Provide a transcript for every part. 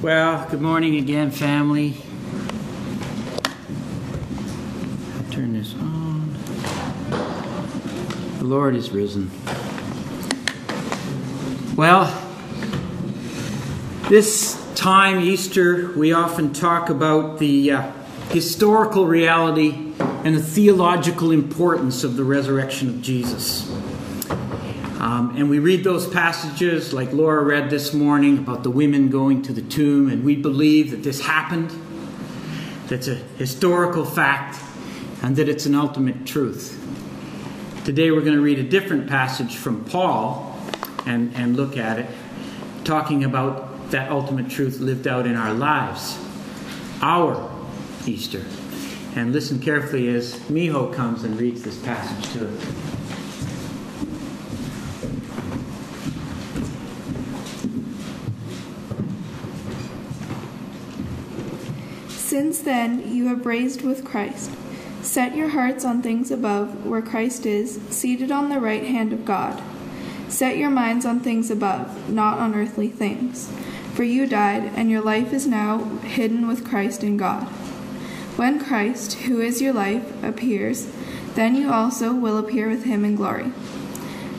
Well, good morning again, family. I'll turn this on. The Lord is risen. Well, this time, Easter, we often talk about the uh, historical reality and the theological importance of the resurrection of Jesus. Um, and we read those passages like Laura read this morning about the women going to the tomb, and we believe that this happened, that's a historical fact, and that it's an ultimate truth. Today we're going to read a different passage from Paul and, and look at it, talking about that ultimate truth lived out in our lives, our Easter. And listen carefully as Miho comes and reads this passage to us. Since then you have raised with Christ. Set your hearts on things above, where Christ is, seated on the right hand of God. Set your minds on things above, not on earthly things. For you died, and your life is now hidden with Christ in God. When Christ, who is your life, appears, then you also will appear with him in glory.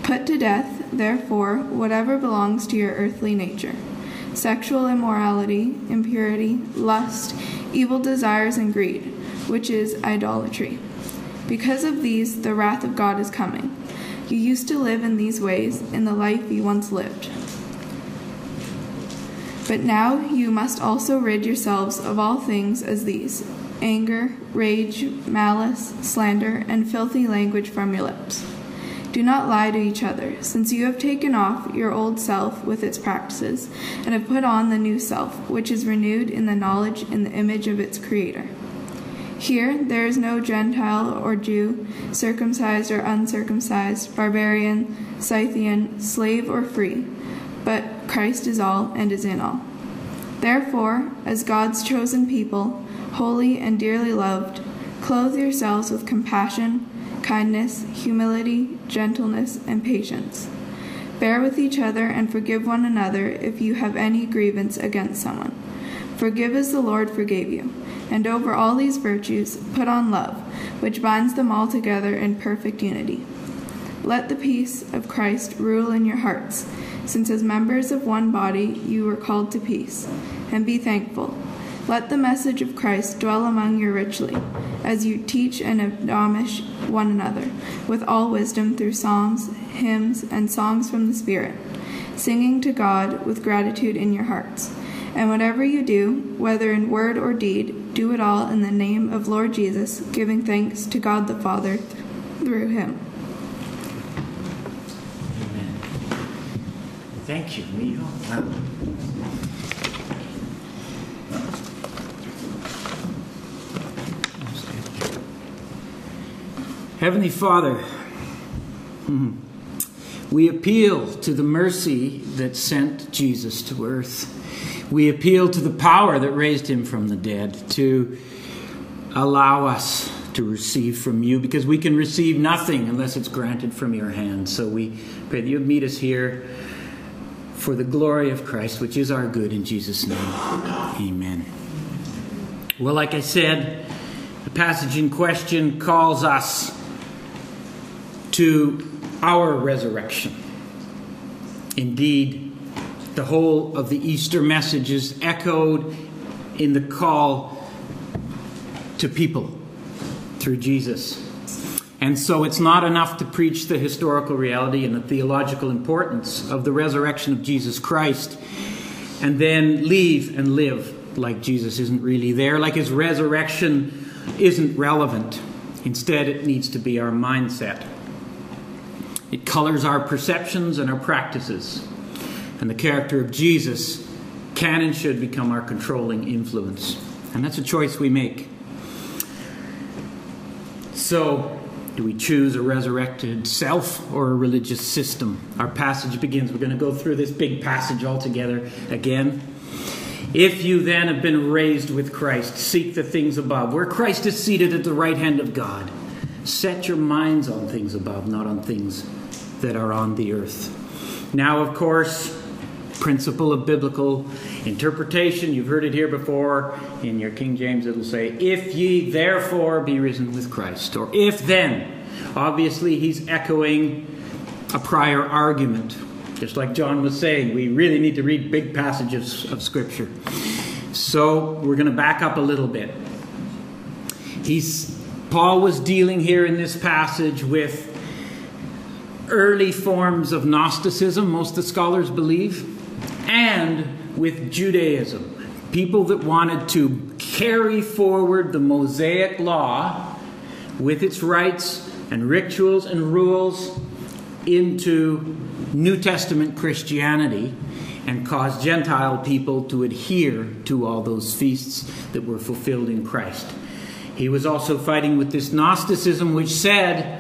Put to death, therefore, whatever belongs to your earthly nature sexual immorality, impurity, lust, evil desires, and greed, which is idolatry. Because of these, the wrath of God is coming. You used to live in these ways in the life you once lived. But now you must also rid yourselves of all things as these anger, rage, malice, slander, and filthy language from your lips. Do not lie to each other, since you have taken off your old self with its practices, and have put on the new self, which is renewed in the knowledge in the image of its Creator. Here there is no Gentile or Jew, circumcised or uncircumcised, barbarian, Scythian, slave or free, but Christ is all and is in all. Therefore, as God's chosen people, holy and dearly loved, clothe yourselves with compassion kindness, humility, gentleness, and patience. Bear with each other and forgive one another if you have any grievance against someone. Forgive as the Lord forgave you. And over all these virtues, put on love, which binds them all together in perfect unity. Let the peace of Christ rule in your hearts, since as members of one body you were called to peace, and be thankful. Let the message of Christ dwell among you richly, as you teach and admonish one another, with all wisdom through psalms, hymns, and songs from the Spirit, singing to God with gratitude in your hearts. And whatever you do, whether in word or deed, do it all in the name of Lord Jesus, giving thanks to God the Father through him. Amen. Thank you, Miho. Wow. Heavenly Father, we appeal to the mercy that sent Jesus to earth. We appeal to the power that raised him from the dead to allow us to receive from you because we can receive nothing unless it's granted from your hand. So we pray that you meet us here for the glory of Christ, which is our good in Jesus' name. Amen. Well, like I said, the passage in question calls us to our resurrection. Indeed, the whole of the Easter message is echoed in the call to people through Jesus. And so it's not enough to preach the historical reality and the theological importance of the resurrection of Jesus Christ and then leave and live like Jesus isn't really there, like his resurrection isn't relevant. Instead, it needs to be our mindset. It colors our perceptions and our practices. And the character of Jesus can and should become our controlling influence. And that's a choice we make. So, do we choose a resurrected self or a religious system? Our passage begins. We're going to go through this big passage all together again. If you then have been raised with Christ, seek the things above, where Christ is seated at the right hand of God. Set your minds on things above, not on things that are on the earth. Now, of course, principle of biblical interpretation. You've heard it here before. In your King James, it'll say, If ye therefore be risen with Christ, or if then. Obviously, he's echoing a prior argument. Just like John was saying, we really need to read big passages of Scripture. So we're going to back up a little bit. He's, Paul was dealing here in this passage with early forms of Gnosticism, most of the scholars believe, and with Judaism. People that wanted to carry forward the Mosaic law with its rites and rituals and rules into New Testament Christianity and cause Gentile people to adhere to all those feasts that were fulfilled in Christ. He was also fighting with this Gnosticism, which said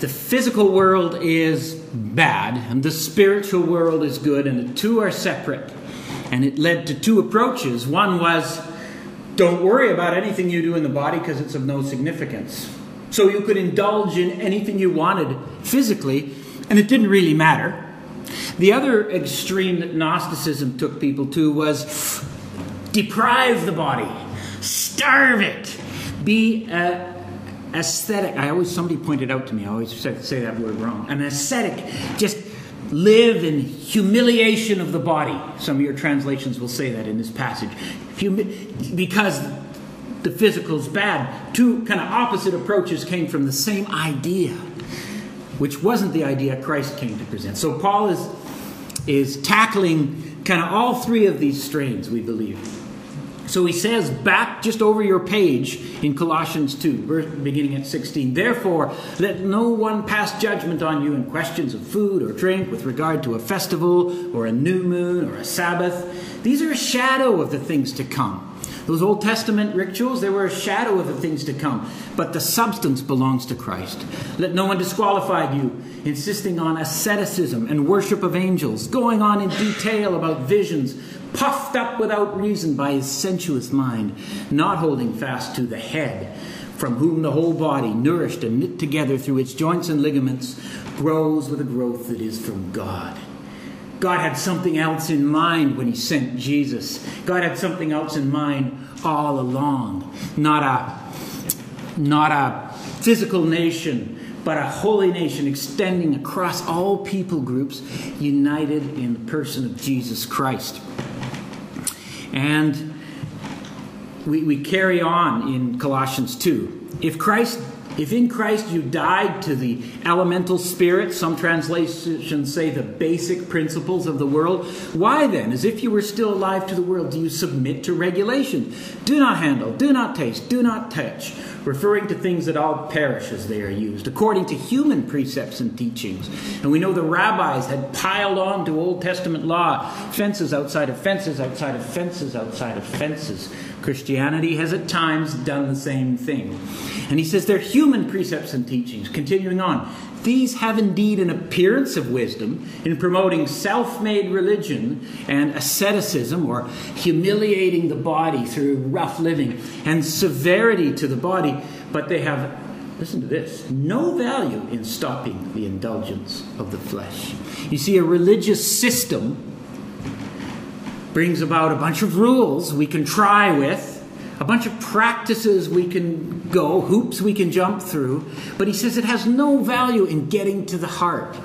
the physical world is bad and the spiritual world is good, and the two are separate. And it led to two approaches. One was don't worry about anything you do in the body because it's of no significance. So you could indulge in anything you wanted physically, and it didn't really matter. The other extreme that Gnosticism took people to was deprive the body, starve it, be a ascetic. I always, somebody pointed out to me, I always said say that word wrong. An ascetic, just live in humiliation of the body. Some of your translations will say that in this passage. Humi- because the physical is bad. Two kind of opposite approaches came from the same idea, which wasn't the idea Christ came to present. So Paul is, is tackling kind of all three of these strains, we believe. So he says back just over your page in Colossians 2, beginning at 16, Therefore, let no one pass judgment on you in questions of food or drink with regard to a festival or a new moon or a Sabbath. These are a shadow of the things to come. Those Old Testament rituals, they were a shadow of the things to come, but the substance belongs to Christ. Let no one disqualify you, insisting on asceticism and worship of angels, going on in detail about visions puffed up without reason by his sensuous mind, not holding fast to the head, from whom the whole body, nourished and knit together through its joints and ligaments, grows with a growth that is from God. God had something else in mind when he sent Jesus. God had something else in mind all along. Not a, not a physical nation, but a holy nation extending across all people groups, united in the person of Jesus Christ. And we, we carry on in Colossians 2. If Christ if in Christ you died to the elemental spirit, some translations say the basic principles of the world, why then, as if you were still alive to the world, do you submit to regulation? Do not handle, do not taste, do not touch, referring to things that all perish as they are used, according to human precepts and teachings. And we know the rabbis had piled on to Old Testament law fences outside of fences, outside of fences, outside of fences. Christianity has at times done the same thing. And he says they're human precepts and teachings. Continuing on, these have indeed an appearance of wisdom in promoting self made religion and asceticism, or humiliating the body through rough living and severity to the body, but they have, listen to this, no value in stopping the indulgence of the flesh. You see, a religious system brings about a bunch of rules we can try with, a bunch of practices we can go, hoops we can jump through, but he says it has no value in getting to the heart.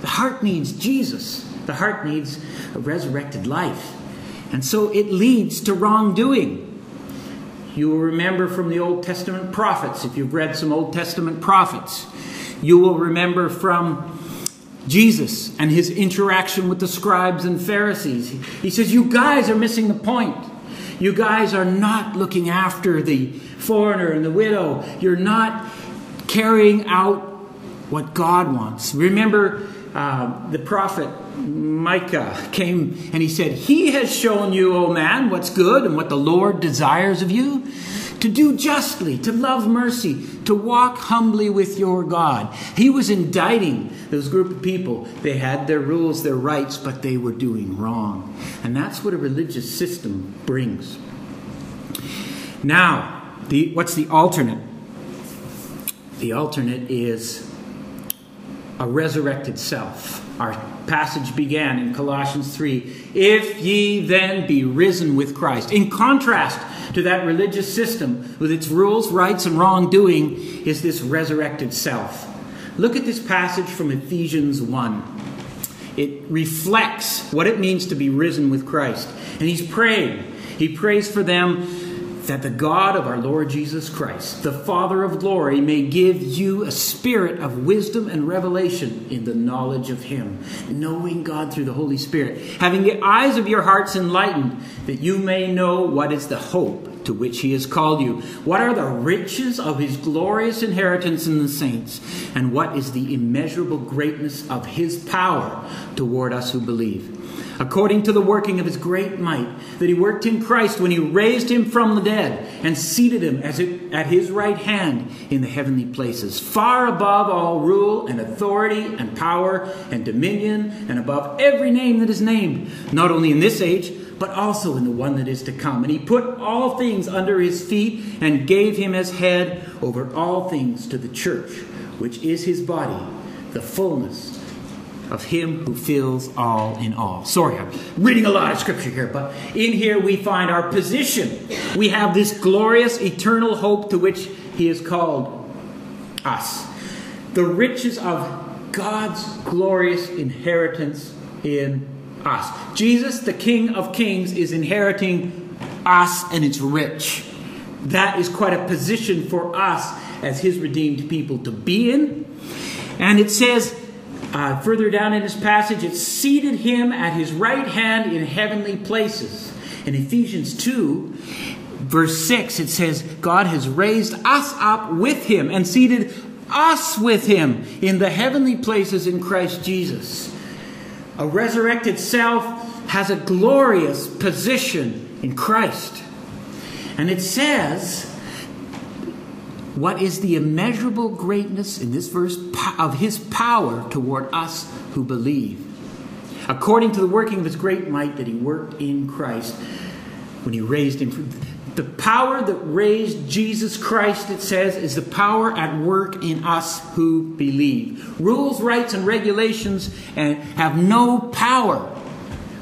The heart needs Jesus, the heart needs a resurrected life. And so it leads to wrongdoing. You will remember from the Old Testament prophets, if you've read some Old Testament prophets, you will remember from Jesus and his interaction with the scribes and Pharisees. He says, You guys are missing the point. You guys are not looking after the foreigner and the widow. You're not carrying out what God wants. Remember, uh, the prophet Micah came and he said, He has shown you, O man, what's good and what the Lord desires of you to do justly, to love mercy, to walk humbly with your God. He was indicting those group of people. They had their rules, their rights, but they were doing wrong. And that's what a religious system brings. Now, the, what's the alternate? The alternate is a resurrected self. Our passage began in Colossians 3 If ye then be risen with Christ. In contrast to that religious system with its rules, rights, and wrongdoing, is this resurrected self. Look at this passage from Ephesians 1. It reflects what it means to be risen with Christ. And he's praying. He prays for them that the God of our Lord Jesus Christ, the Father of glory, may give you a spirit of wisdom and revelation in the knowledge of Him, knowing God through the Holy Spirit, having the eyes of your hearts enlightened, that you may know what is the hope to which He has called you, what are the riches of His glorious inheritance in the saints, and what is the immeasurable greatness of His power toward us who believe according to the working of his great might, that he worked in Christ when he raised him from the dead and seated him as it, at his right hand in the heavenly places, far above all rule and authority and power and dominion, and above every name that is named, not only in this age, but also in the one that is to come. And he put all things under his feet and gave him as head over all things to the church, which is his body, the fullness of him who fills all in all. Sorry, I'm reading a lot of scripture here, but in here we find our position. We have this glorious eternal hope to which he has called us. The riches of God's glorious inheritance in us. Jesus, the King of Kings, is inheriting us and it's rich. That is quite a position for us as his redeemed people to be in. And it says, uh, further down in this passage, it seated him at his right hand in heavenly places. In Ephesians 2, verse 6, it says, God has raised us up with him and seated us with him in the heavenly places in Christ Jesus. A resurrected self has a glorious position in Christ. And it says, what is the immeasurable greatness in this verse of his power toward us who believe? According to the working of his great might that he worked in Christ when he raised him from the power that raised Jesus Christ, it says, is the power at work in us who believe. Rules, rights, and regulations and have no power.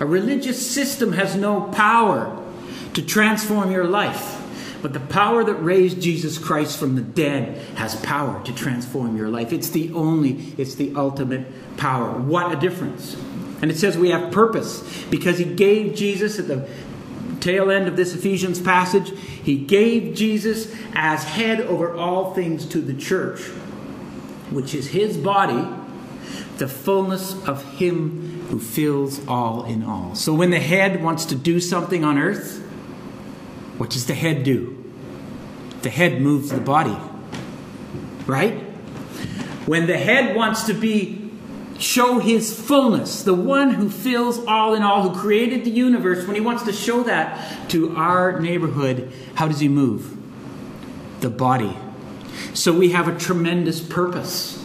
A religious system has no power to transform your life. But the power that raised Jesus Christ from the dead has power to transform your life. It's the only, it's the ultimate power. What a difference. And it says we have purpose because he gave Jesus at the tail end of this Ephesians passage, he gave Jesus as head over all things to the church, which is his body, the fullness of him who fills all in all. So when the head wants to do something on earth, what does the head do? The head moves the body. Right? When the head wants to be show his fullness, the one who fills all in all, who created the universe, when he wants to show that to our neighborhood, how does he move? The body. So we have a tremendous purpose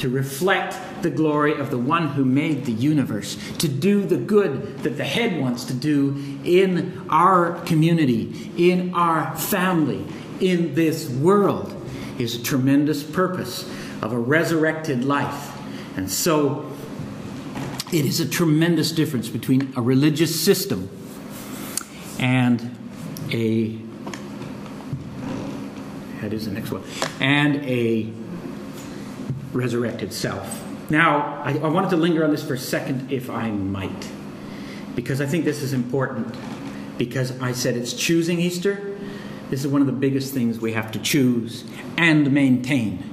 to reflect the glory of the one who made the universe, to do the good that the head wants to do in our community, in our family, in this world, is a tremendous purpose of a resurrected life. And so it is a tremendous difference between a religious system and a that is the next one and a resurrected self now, I, I wanted to linger on this for a second, if I might, because I think this is important. Because I said it's choosing Easter. This is one of the biggest things we have to choose and maintain.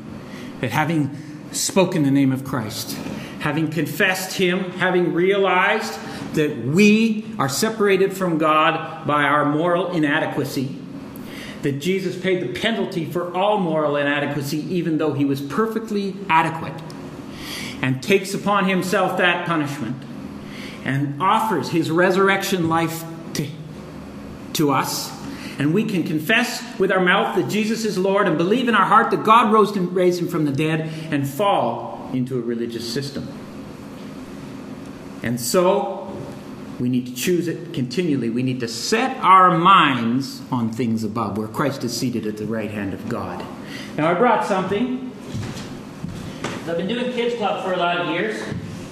That having spoken the name of Christ, having confessed Him, having realized that we are separated from God by our moral inadequacy, that Jesus paid the penalty for all moral inadequacy, even though He was perfectly adequate and takes upon himself that punishment and offers his resurrection life to, to us. And we can confess with our mouth that Jesus is Lord and believe in our heart that God rose him, raised him from the dead and fall into a religious system. And so we need to choose it continually. We need to set our minds on things above, where Christ is seated at the right hand of God. Now, I brought something I've been doing Kids Club for a lot of years.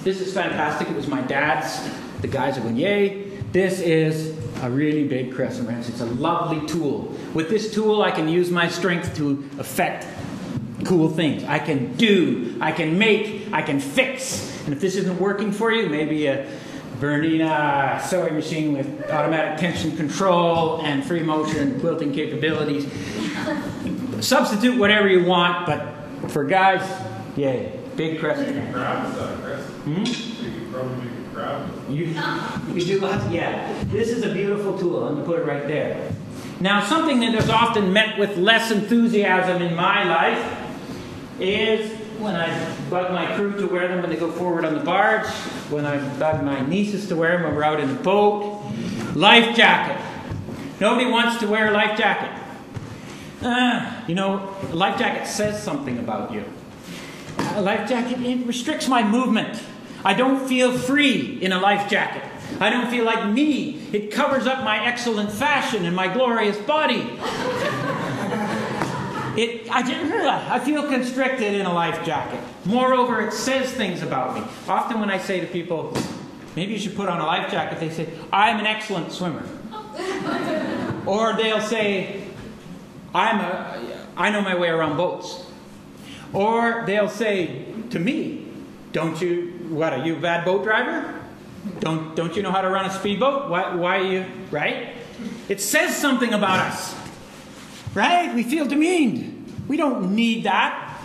This is fantastic. It was my dad's. The guys are going, yay. This is a really big crescent wrench. It's a lovely tool. With this tool, I can use my strength to affect cool things. I can do, I can make, I can fix. And if this isn't working for you, maybe a Bernina uh, sewing machine with automatic tension control and free motion quilting capabilities. Substitute whatever you want, but for guys, yay, big crescent. Hmm? You can You. You, do lots, yeah. This is a beautiful tool. Going to put it right there. Now, something that is often met with less enthusiasm in my life is when I bug my crew to wear them when they go forward on the barge, when I bug my nieces to wear them when we're out in the boat. Life jacket. Nobody wants to wear a life jacket. Ah, you know, a life jacket says something about you. A life jacket it restricts my movement. I don't feel free in a life jacket. I don't feel like me. It covers up my excellent fashion and my glorious body. It, I, didn't, I feel constricted in a life jacket. Moreover, it says things about me. Often, when I say to people, maybe you should put on a life jacket, they say, I'm an excellent swimmer. or they'll say, I'm a, I know my way around boats. Or they'll say to me, Don't you, what, are you a bad boat driver? Don't, don't you know how to run a speedboat? Why, why are you, right? It says something about us. Right? We feel demeaned. We don't need that.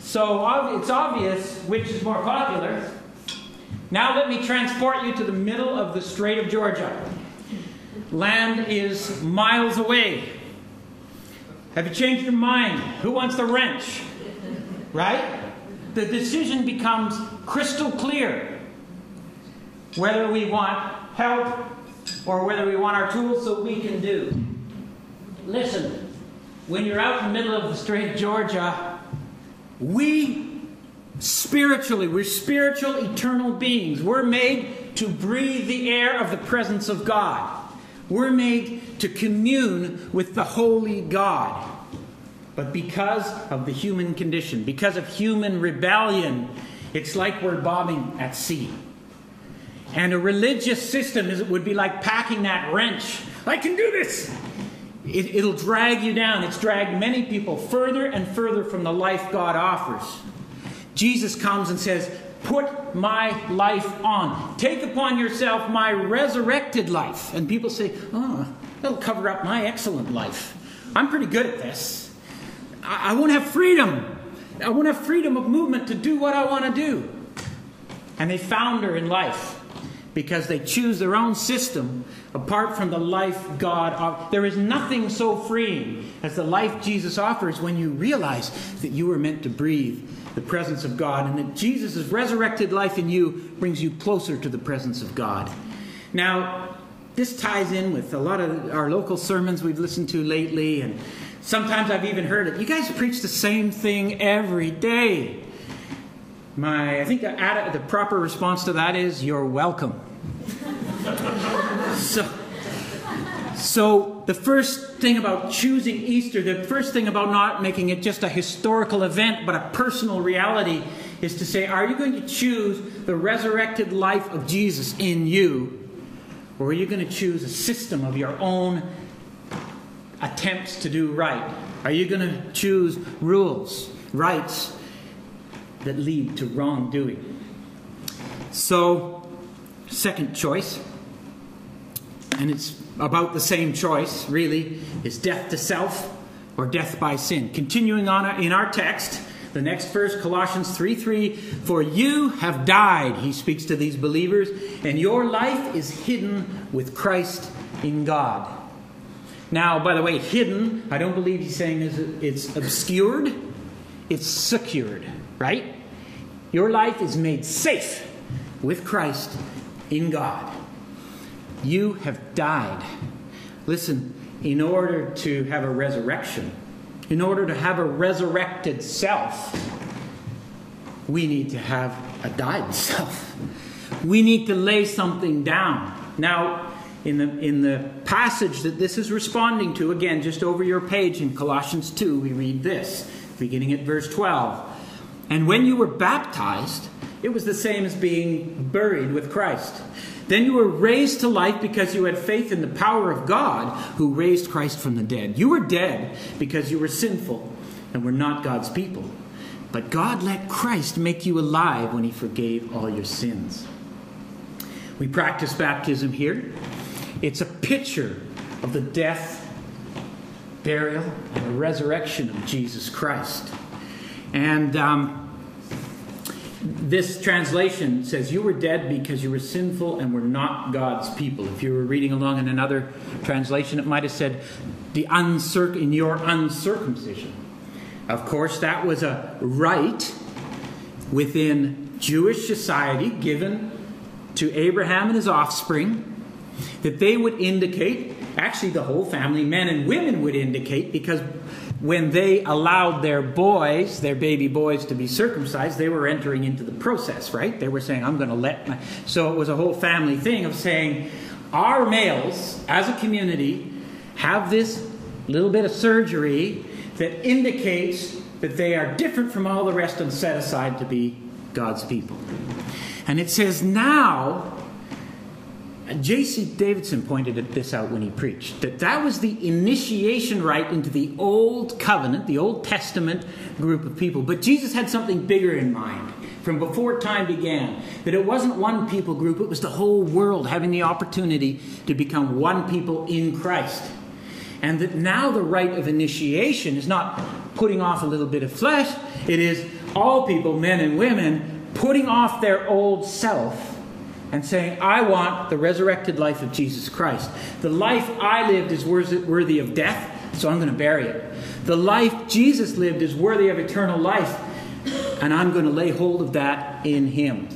So it's obvious which is more popular. Now let me transport you to the middle of the Strait of Georgia. Land is miles away. Have you changed your mind? Who wants the wrench? Right? The decision becomes crystal clear whether we want help or whether we want our tools so we can do. Listen, when you're out in the middle of the Strait Georgia, we spiritually, we're spiritual, eternal beings. We're made to breathe the air of the presence of God. We're made to commune with the holy God. But because of the human condition, because of human rebellion, it's like we're bobbing at sea. And a religious system is, it would be like packing that wrench. I can do this. It, it'll drag you down. It's dragged many people further and further from the life God offers. Jesus comes and says, Put my life on. Take upon yourself my resurrected life. And people say, Oh, that'll cover up my excellent life. I'm pretty good at this. I, won't have freedom. I won't have freedom of movement to do what I want to do. And they founder in life because they choose their own system apart from the life God offers. There is nothing so freeing as the life Jesus offers when you realize that you were meant to breathe the presence of God and that Jesus' resurrected life in you brings you closer to the presence of God. Now, this ties in with a lot of our local sermons we've listened to lately, and sometimes I've even heard it. You guys preach the same thing every day. My, I think the, the proper response to that is, "You're welcome." so, so the first thing about choosing Easter, the first thing about not making it just a historical event, but a personal reality, is to say, are you going to choose the resurrected life of Jesus in you, or are you going to choose a system of your own attempts to do right? Are you going to choose rules, rights that lead to wrongdoing? So, second choice, and it's about the same choice, really, is death to self or death by sin. Continuing on in our text, the next verse, Colossians 3 3, for you have died, he speaks to these believers, and your life is hidden with Christ in God. Now, by the way, hidden, I don't believe he's saying it's obscured, it's secured, right? Your life is made safe with Christ in God. You have died. Listen, in order to have a resurrection, in order to have a resurrected self, we need to have a died self. We need to lay something down. Now, in the, in the passage that this is responding to, again, just over your page in Colossians 2, we read this, beginning at verse 12. And when you were baptized, it was the same as being buried with Christ. Then you were raised to life because you had faith in the power of God who raised Christ from the dead. You were dead because you were sinful and were not God's people. But God let Christ make you alive when he forgave all your sins. We practice baptism here. It's a picture of the death, burial, and the resurrection of Jesus Christ. And um, this translation says, You were dead because you were sinful and were not God's people. If you were reading along in another translation, it might have said, the uncirc- in your uncircumcision. Of course, that was a rite within Jewish society given to Abraham and his offspring that they would indicate, actually, the whole family, men and women would indicate, because when they allowed their boys, their baby boys, to be circumcised, they were entering into the process, right? They were saying, I'm going to let my. So it was a whole family thing of saying, our males, as a community, have this little bit of surgery that indicates that they are different from all the rest and set aside to be God's people. And it says, now, J.C. Davidson pointed this out when he preached that that was the initiation rite into the Old Covenant, the Old Testament group of people. But Jesus had something bigger in mind from before time began. That it wasn't one people group, it was the whole world having the opportunity to become one people in Christ. And that now the rite of initiation is not putting off a little bit of flesh, it is all people, men and women, putting off their old self and saying, I want the resurrected life of Jesus Christ. The life I lived is worthy of death, so I'm going to bury it. The life Jesus lived is worthy of eternal life, and I'm going to lay hold of that in Him.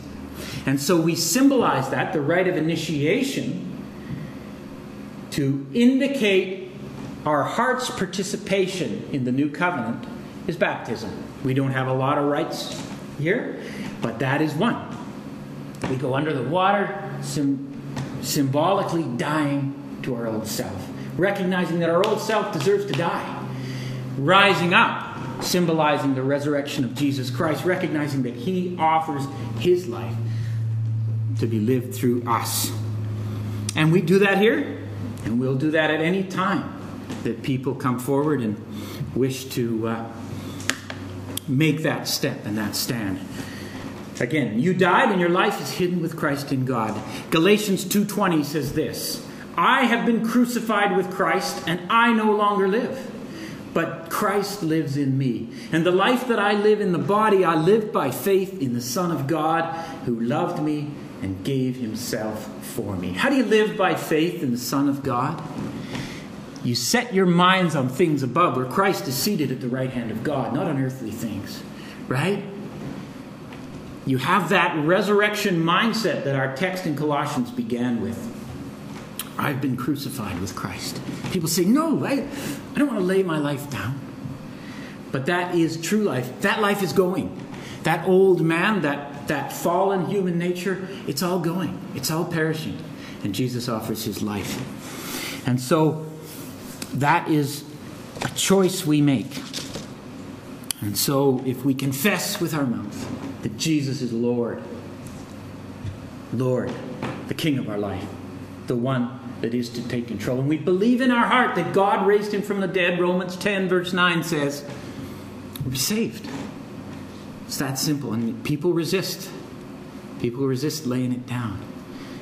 And so we symbolize that, the rite of initiation, to indicate our heart's participation in the new covenant is baptism. We don't have a lot of rites here, but that is one. We go under the water, sim- symbolically dying to our old self, recognizing that our old self deserves to die, rising up, symbolizing the resurrection of Jesus Christ, recognizing that He offers His life to be lived through us. And we do that here, and we'll do that at any time that people come forward and wish to uh, make that step and that stand. Again, you died and your life is hidden with Christ in God. Galatians 2:20 says this, I have been crucified with Christ and I no longer live, but Christ lives in me. And the life that I live in the body I live by faith in the Son of God who loved me and gave himself for me. How do you live by faith in the Son of God? You set your minds on things above where Christ is seated at the right hand of God, not on earthly things, right? You have that resurrection mindset that our text in Colossians began with. I've been crucified with Christ. People say, No, I, I don't want to lay my life down. But that is true life. That life is going. That old man, that, that fallen human nature, it's all going. It's all perishing. And Jesus offers his life. And so that is a choice we make. And so if we confess with our mouth, that Jesus is Lord. Lord, the King of our life, the one that is to take control. And we believe in our heart that God raised him from the dead. Romans 10, verse 9 says, We're saved. It's that simple. And people resist. People resist laying it down.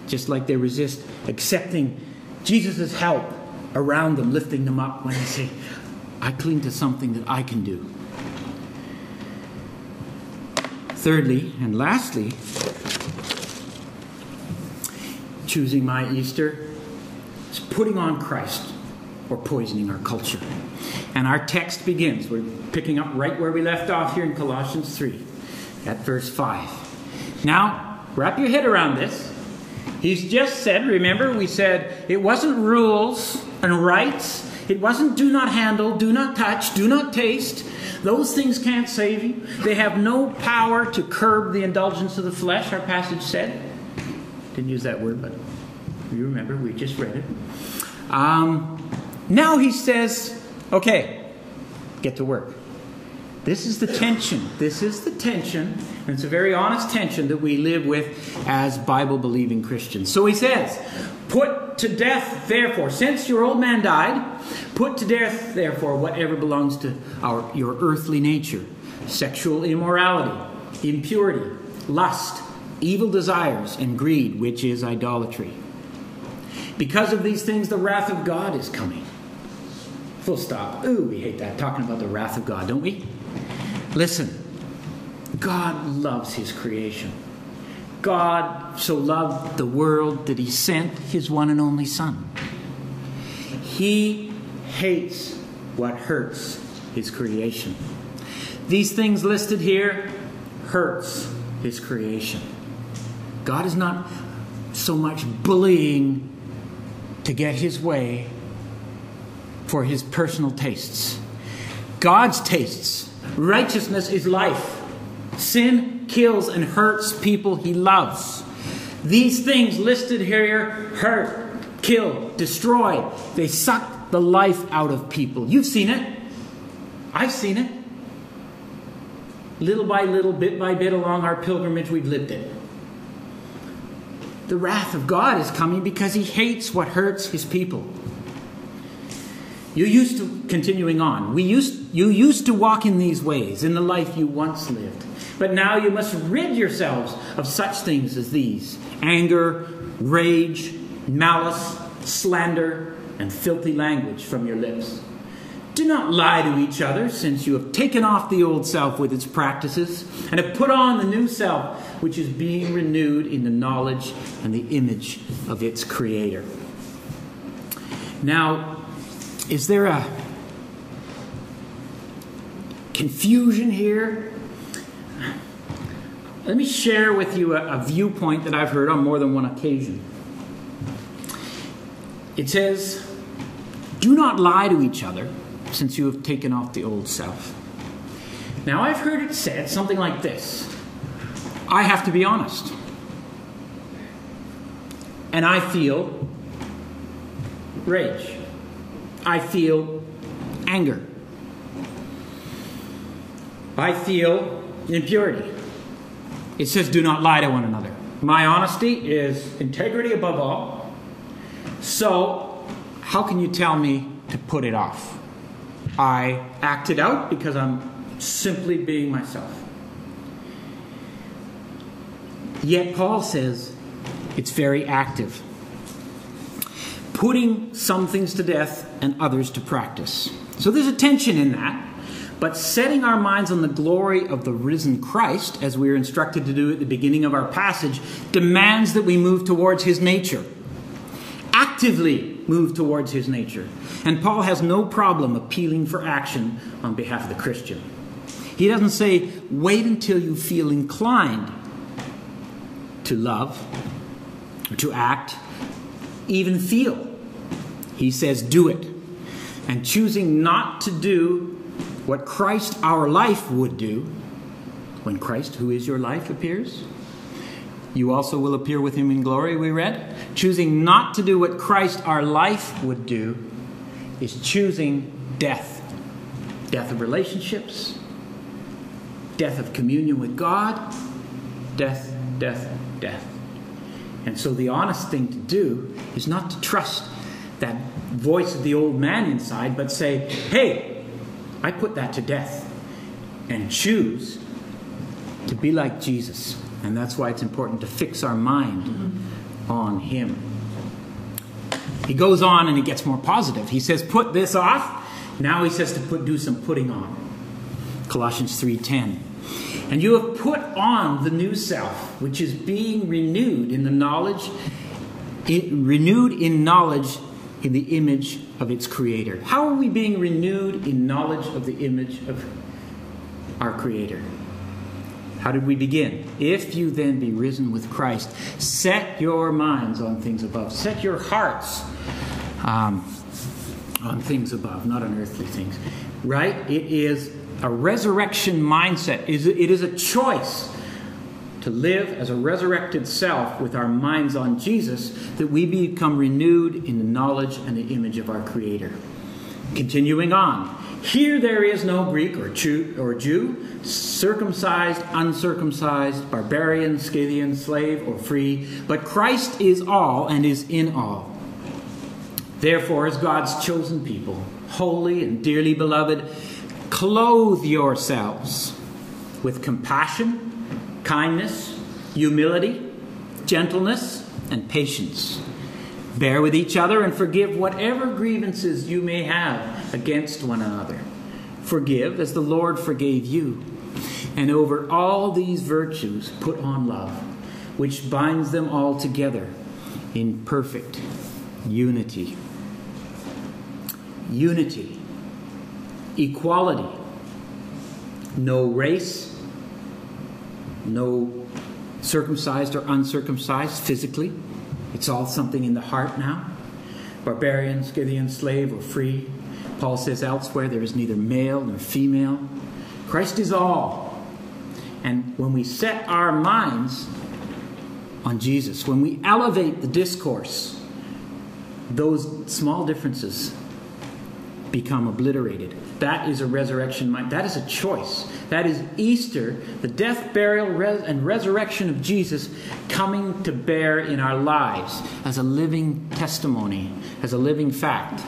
Just like they resist accepting Jesus' help around them, lifting them up when they say, I cling to something that I can do. Thirdly and lastly, choosing my Easter is putting on Christ or poisoning our culture. And our text begins, we're picking up right where we left off here in Colossians 3, at verse 5. Now, wrap your head around this. He's just said, remember, we said it wasn't rules and rights, it wasn't do not handle, do not touch, do not taste. Those things can't save you. They have no power to curb the indulgence of the flesh, our passage said. Didn't use that word, but you remember, we just read it. Um, now he says, okay, get to work. This is the tension. This is the tension, and it's a very honest tension that we live with as Bible believing Christians. So he says, Put to death, therefore, since your old man died, put to death, therefore, whatever belongs to our, your earthly nature sexual immorality, impurity, lust, evil desires, and greed, which is idolatry. Because of these things, the wrath of God is coming. Full stop. Ooh, we hate that. Talking about the wrath of God, don't we? Listen, God loves His creation. God so loved the world that He sent His one and only Son. He hates what hurts His creation. These things listed here hurts His creation. God is not so much bullying to get His way for His personal tastes. God's tastes Righteousness is life. Sin kills and hurts people he loves. These things listed here hurt, kill, destroy. They suck the life out of people. You've seen it. I've seen it. Little by little, bit by bit along our pilgrimage, we've lived it. The wrath of God is coming because he hates what hurts his people. You used to, continuing on, we used, you used to walk in these ways in the life you once lived. But now you must rid yourselves of such things as these anger, rage, malice, slander, and filthy language from your lips. Do not lie to each other, since you have taken off the old self with its practices and have put on the new self, which is being renewed in the knowledge and the image of its Creator. Now, is there a confusion here? Let me share with you a, a, viewpoint that I've heard on more than one occasion. It says, Do not lie to each other, since you have taken off the old self. Now, I've heard it said something like this I have to be honest. And I feel rage. I feel anger. I feel impurity. It says, do not lie to one another. My honesty is integrity above all. So, how can you tell me to put it off? I act it out because I'm simply being myself. Yet, Paul says it's very active putting some things to death and others to practice. So there's a tension in that. But setting our minds on the glory of the risen Christ, as we are instructed to do at the beginning of our passage, demands that we move towards his nature. Actively move towards his nature. And Paul has no problem appealing for action on behalf of the Christian. He doesn't say, wait until you feel inclined to love, to act, even feel. He says, do it. And choosing not to do what Christ, our life, would do, when Christ, who is your life, appears, you also will appear with him in glory, we read. Choosing not to do what Christ, our life, would do, is choosing death death of relationships, death of communion with God, death, death, death. And so the honest thing to do is not to trust that voice of the old man inside, but say, hey, I put that to death and choose to be like Jesus. And that's why it's important to fix our mind on Him. He goes on and he gets more positive. He says, put this off. Now he says to put do some putting on. Colossians 3:10. And you have put on the new self, which is being renewed in the knowledge, it, renewed in knowledge in the image of its creator. How are we being renewed in knowledge of the image of our creator? How did we begin? If you then be risen with Christ, set your minds on things above. Set your hearts um, on things above, not on earthly things. Right? It is a resurrection mindset. Is it is a choice to live as a resurrected self with our minds on Jesus, that we become renewed in the knowledge and the image of our Creator. Continuing on. Here there is no Greek or Jew, circumcised, uncircumcised, barbarian, Scythian, slave, or free, but Christ is all and is in all. Therefore, as God's chosen people, holy and dearly beloved, clothe yourselves with compassion, kindness, humility, gentleness, and patience. Bear with each other and forgive whatever grievances you may have against one another. Forgive as the Lord forgave you. And over all these virtues, put on love, which binds them all together in perfect unity. Unity, equality, no race, no circumcised or uncircumcised physically. It's all something in the heart now. Barbarian, Scythian, slave, or free. Paul says elsewhere there is neither male nor female. Christ is all. And when we set our minds on Jesus, when we elevate the discourse, those small differences become obliterated. That is a resurrection mind. That is a choice. That is Easter, the death, burial, res- and resurrection of Jesus coming to bear in our lives as a living testimony, as a living fact.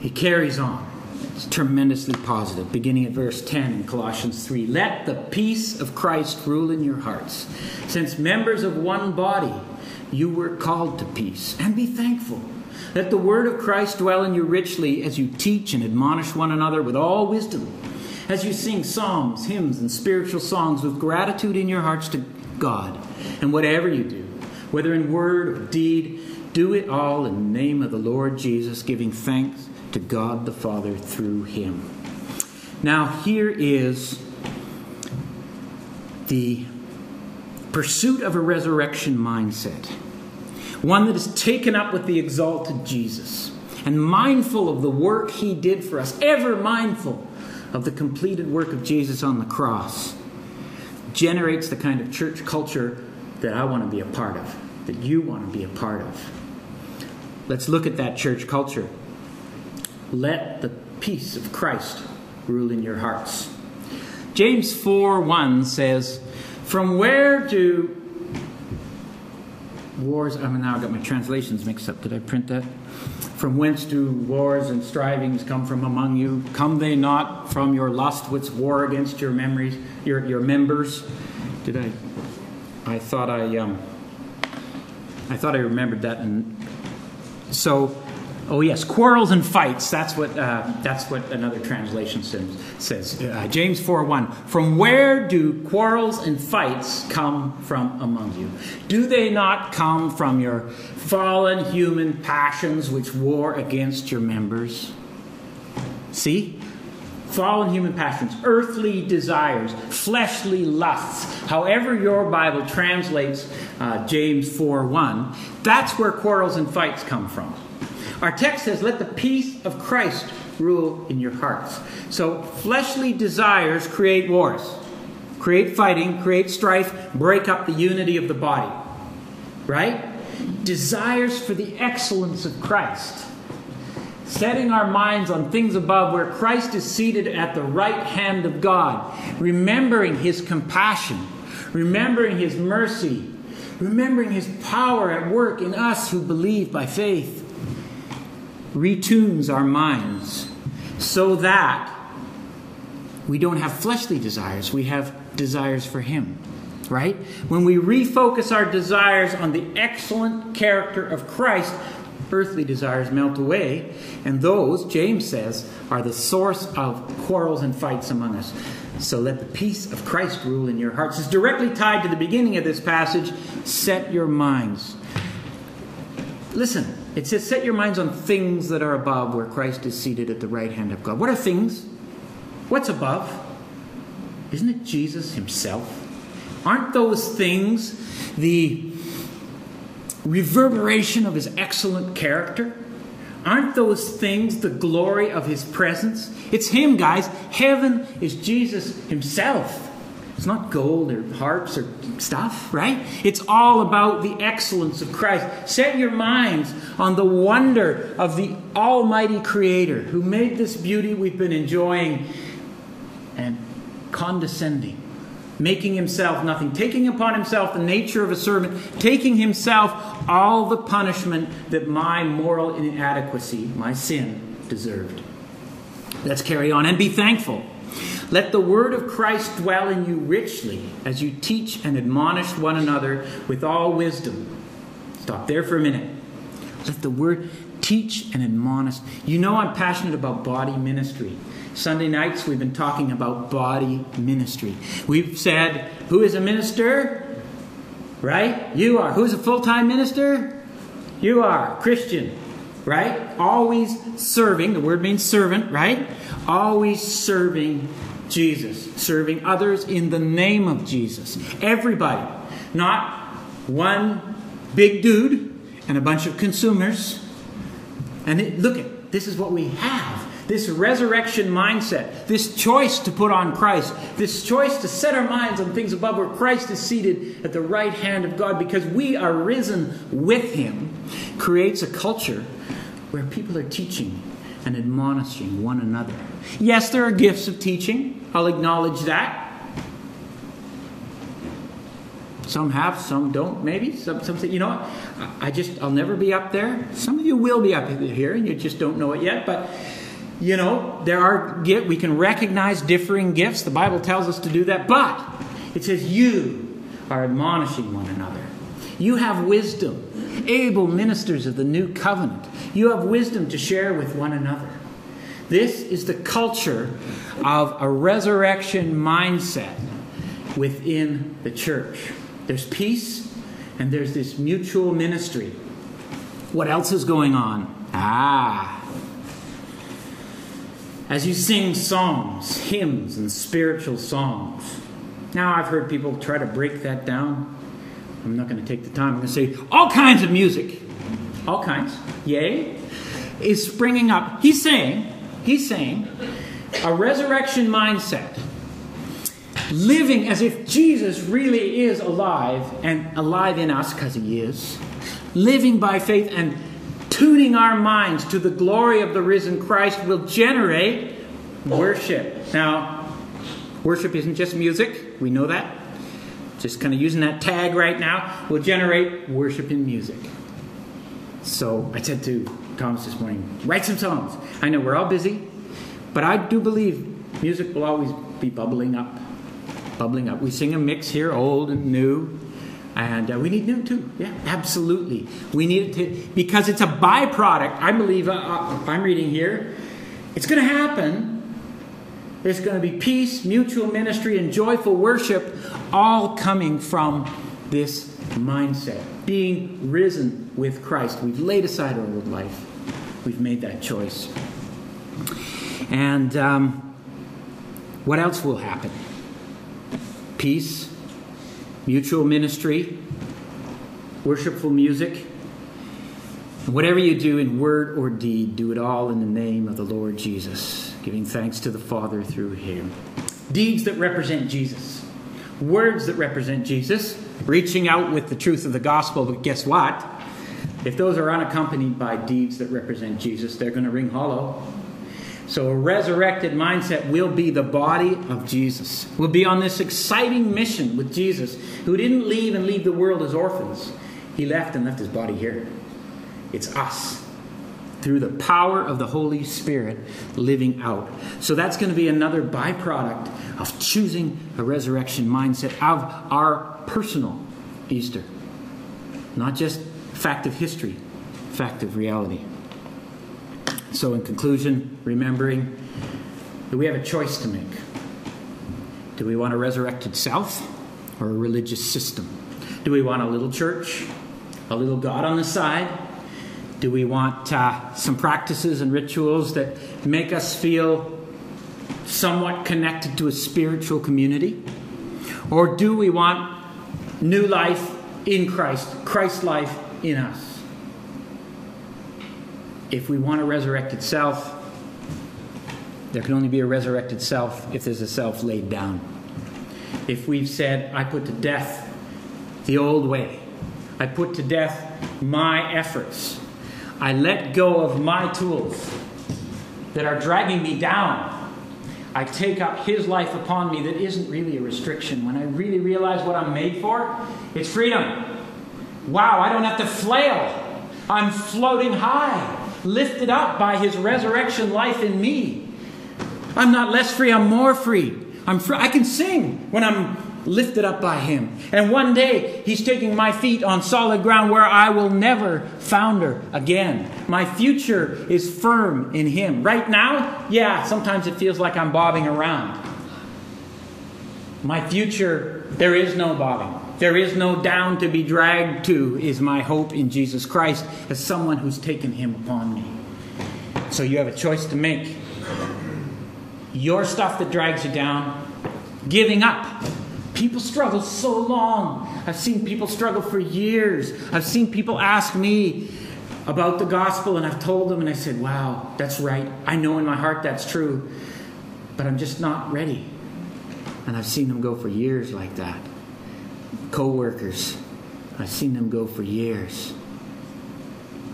He carries on. It's tremendously positive, beginning at verse 10 in Colossians 3. Let the peace of Christ rule in your hearts. Since members of one body, you were called to peace, and be thankful. Let the word of Christ dwell in you richly as you teach and admonish one another with all wisdom, as you sing psalms, hymns, and spiritual songs with gratitude in your hearts to God. And whatever you do, whether in word or deed, do it all in the name of the Lord Jesus, giving thanks to God the Father through him. Now, here is the pursuit of a resurrection mindset one that is taken up with the exalted Jesus and mindful of the work he did for us, ever mindful of the completed work of Jesus on the cross, generates the kind of church culture that I want to be a part of, that you want to be a part of. Let's look at that church culture. Let the peace of Christ rule in your hearts. James 4 1 says, From where do wars. I mean, now I got my translations mixed up. Did I print that? From whence do wars and strivings come from among you? Come they not from your lust, which war against your memories, your your members? Did I? I thought I um. I thought I remembered that, and so Oh yes, quarrels and fights. That's what uh, that's what another translation says. Uh, James four one. From where do quarrels and fights come from among you? Do they not come from your fallen human passions which war against your members? See, fallen human passions, earthly desires, fleshly lusts. However, your Bible translates uh, James four one. That's where quarrels and fights come from. Our text says, Let the peace of Christ rule in your hearts. So, fleshly desires create wars, create fighting, create strife, break up the unity of the body. Right? Desires for the excellence of Christ. Setting our minds on things above where Christ is seated at the right hand of God, remembering his compassion, remembering his mercy, remembering his power at work in us who believe by faith retunes our minds so that we don't have fleshly desires, we have desires for Him. Right? When we refocus our desires on the excellent character of Christ, earthly desires melt away, and those, James says, are the source of quarrels and fights among us. So let the peace of Christ rule in your hearts. It's directly tied to the beginning of this passage. Set your minds. Listen, it says, Set your minds on things that are above, where Christ is seated at the right hand of God. What are things? What's above? Isn't it Jesus Himself? Aren't those things the reverberation of His excellent character? Aren't those things the glory of His presence? It's Him, guys. Heaven is Jesus Himself. It's not gold or harps or stuff, right? It's all about the excellence of Christ. Set your minds on the wonder of the Almighty Creator who made this beauty we've been enjoying and condescending, making himself nothing, taking upon himself the nature of a servant, taking himself all the punishment that my moral inadequacy, my sin, deserved. Let's carry on and be thankful. Let the word of Christ dwell in you richly as you teach and admonish one another with all wisdom. Stop there for a minute. Let the word teach and admonish. You know, I'm passionate about body ministry. Sunday nights, we've been talking about body ministry. We've said, who is a minister? Right? You are. Who's a full time minister? You are. Christian. Right? Always serving. The word means servant, right? Always serving Jesus, serving others in the name of Jesus. Everybody, not one big dude and a bunch of consumers. And it, look at this is what we have. This resurrection mindset, this choice to put on Christ, this choice to set our minds on things above where Christ is seated at the right hand of God because we are risen with Him, creates a culture where people are teaching and admonishing one another. Yes, there are gifts of teaching. I'll acknowledge that. Some have, some don't, maybe. Some, some say, you know? I just, I'll never be up there. Some of you will be up here, and you just don't know it yet. But, you know, there are, we can recognize differing gifts. The Bible tells us to do that. But it says, you are admonishing one another. You have wisdom, able ministers of the new covenant. You have wisdom to share with one another. This is the culture of a resurrection mindset within the church. There's peace and there's this mutual ministry. What else is going on? Ah. As you sing songs, hymns, and spiritual songs. Now, I've heard people try to break that down. I'm not going to take the time. I'm going to say all kinds of music. All kinds. Yay. Is springing up. He's saying He's saying a resurrection mindset, living as if Jesus really is alive and alive in us because he is, living by faith and tuning our minds to the glory of the risen Christ will generate worship. Now, worship isn't just music, we know that. Just kind of using that tag right now will generate worship in music. So I said to Thomas this morning, write some songs. I know we're all busy, but I do believe music will always be bubbling up. Bubbling up. We sing a mix here, old and new. And uh, we need new too. Yeah, absolutely. We need it to, because it's a byproduct. I believe, uh, uh, I'm reading here, it's going to happen. There's going to be peace, mutual ministry, and joyful worship, all coming from this mindset. Being risen with Christ. We've laid aside our old life. We've made that choice. And um, what else will happen? Peace, mutual ministry, worshipful music. Whatever you do in word or deed, do it all in the name of the Lord Jesus, giving thanks to the Father through him. Deeds that represent Jesus, words that represent Jesus, reaching out with the truth of the gospel, but guess what? If those are unaccompanied by deeds that represent Jesus, they're going to ring hollow. So, a resurrected mindset will be the body of Jesus. We'll be on this exciting mission with Jesus, who didn't leave and leave the world as orphans. He left and left his body here. It's us, through the power of the Holy Spirit, living out. So, that's going to be another byproduct of choosing a resurrection mindset of our personal Easter. Not just fact of history, fact of reality. So, in conclusion, remembering that we have a choice to make. Do we want a resurrected self or a religious system? Do we want a little church, a little God on the side? Do we want uh, some practices and rituals that make us feel somewhat connected to a spiritual community? Or do we want new life in Christ, Christ life in us? if we want a resurrected self, there can only be a resurrected self if there's a self laid down. if we've said, I put to death the old way, I put to death my efforts, I let go of my tools that are dragging me down. I take up His life upon me that isn't really a restriction. When I really realize what I'm made for, it's freedom. Wow, I don't have to flail. I'm floating high, lifted up by His resurrection life in me. I'm not less free, I'm more free. I'm free. I can sing when I'm lifted up by Him. And one day, He's taking my feet on solid ground where I will never founder again. My future is firm in Him. Right now, yeah, sometimes it feels like I'm bobbing around. My future, there is no bobbing. There is no down to be dragged to, is my hope in Jesus Christ as someone who's taken Him upon me. So you have a choice to make. Your stuff that drags you down, giving up People struggle so long. I've seen people struggle for years. I've seen people ask me about the gospel, and I've told them, and I said, Wow, that's right. I know in my heart that's true, but I'm just not ready. And I've seen them go for years like that. Co workers, I've seen them go for years,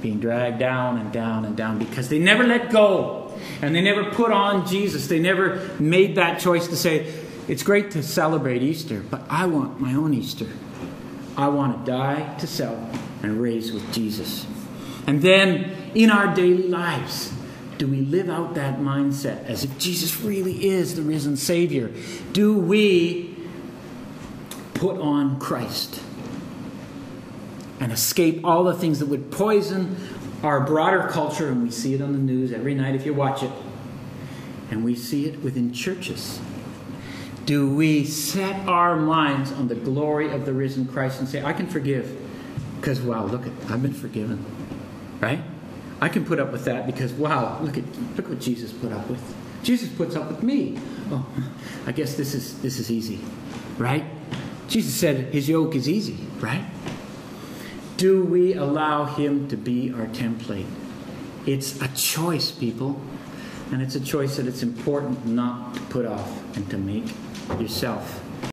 being dragged down and down and down because they never let go and they never put on Jesus. They never made that choice to say, it's great to celebrate Easter, but I want my own Easter. I want to die to self and raise with Jesus. And then in our daily lives, do we live out that mindset as if Jesus really is the risen Savior? Do we put on Christ and escape all the things that would poison our broader culture? And we see it on the news every night if you watch it. And we see it within churches do we set our minds on the glory of the risen Christ and say, I can forgive because, wow, look at, I've been forgiven, right? I can put up with that because, wow, look at, look what Jesus put up with. Jesus puts up with me. Oh, I guess this is, this is easy, right? Jesus said his yoke is easy, right? Do we allow him to be our template? It's a choice, people. And it's a choice that it's important not to put off and to make yourself.